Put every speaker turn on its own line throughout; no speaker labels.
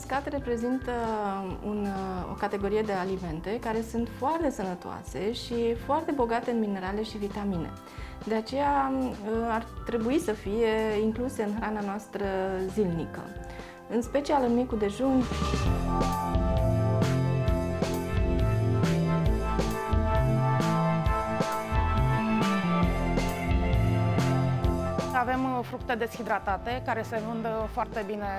uscat reprezintă un, o categorie de alimente care sunt foarte sănătoase și foarte bogate în minerale și vitamine. De aceea ar trebui să fie incluse în hrana noastră zilnică, în special în micul dejun.
Fructe deshidratate care se vând uh, foarte bine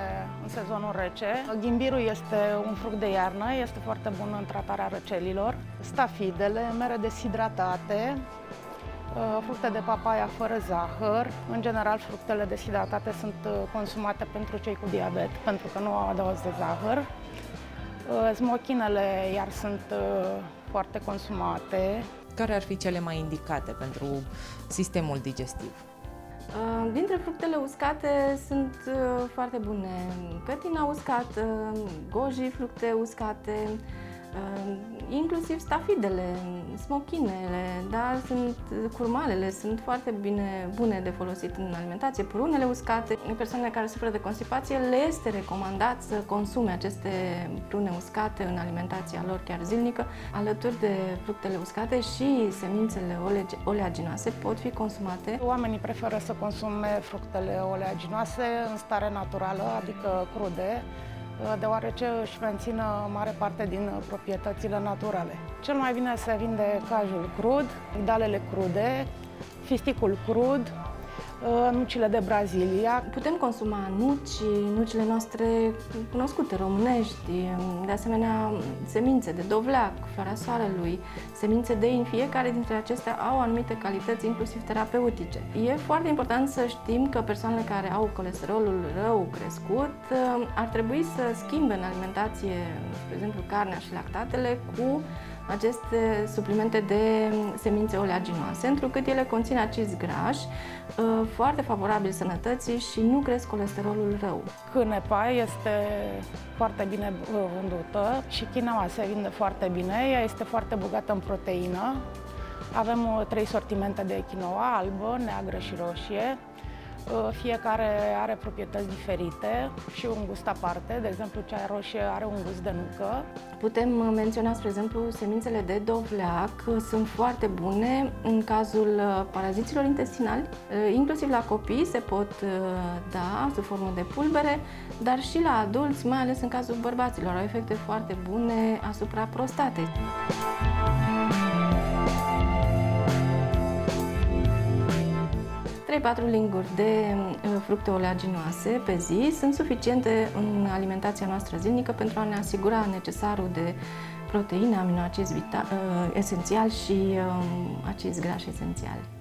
în sezonul rece. Ghimbirul este un fruct de iarnă, este foarte bun în tratarea răcelilor. Stafidele, mere deshidratate, uh, fructe de papaya fără zahăr. În general, fructele deshidratate sunt consumate pentru cei cu diabet, pentru că nu au adăugs de zahăr. Smochinele iar sunt foarte consumate.
Care ar fi cele mai indicate pentru sistemul digestiv?
Dintre fructele uscate sunt uh, foarte bune. Cătina uscată, goji, fructe uscate, Ehm, inclusiv stafidele, smochinele, da, sunt curmalele, sunt foarte bine, bune de folosit în alimentație, prunele uscate. Persoanele care suferă de constipație le este recomandat să consume aceste prune uscate în alimentația lor chiar zilnică. Alături de fructele uscate și semințele oleaginoase pot fi consumate.
Oamenii preferă să consume fructele oleaginoase în stare naturală, adică crude, deoarece își mențină mare parte din proprietățile naturale. Cel mai bine se vinde cajul crud, migdalele crude, fisticul crud, Uh, nucile de Brazilia.
Putem consuma nuci, nucile noastre cunoscute, românești, de asemenea semințe de dovleac, floarea soarelui, semințe de in, fiecare dintre acestea au anumite calități, inclusiv terapeutice. E foarte important să știm că persoanele care au colesterolul rău crescut uh, ar trebui să schimbe în alimentație, spre exemplu, carnea și lactatele cu aceste suplimente de semințe oleaginoase, întrucât ele conțin acizi grași, uh, foarte favorabil sănătății și nu cresc colesterolul rău.
Cânepa este foarte bine uh, vândută și quinoa se vinde foarte bine, ea este foarte bogată în proteină. Avem uh, trei sortimente de quinoa, albă, neagră și roșie. Uh, fiecare are proprietăți diferite și un gust aparte. De exemplu, cea roșie are un gust de nucă.
Putem menționa, spre exemplu, semințele de dovleac. Sunt foarte bune în cazul uh, paraziților intestinali. Uh, inclusiv la copii se pot da sub formă de pulbere, dar și la adulți, mai ales în cazul bărbaților. Au efecte foarte bune asupra prostatei. 3-4 linguri de uh, fructe oleaginoase pe zi sunt suficiente în alimentația noastră zilnică pentru a ne asigura necesarul de proteine, aminoacizi uh, esențiali și um, acizi grași esențiali.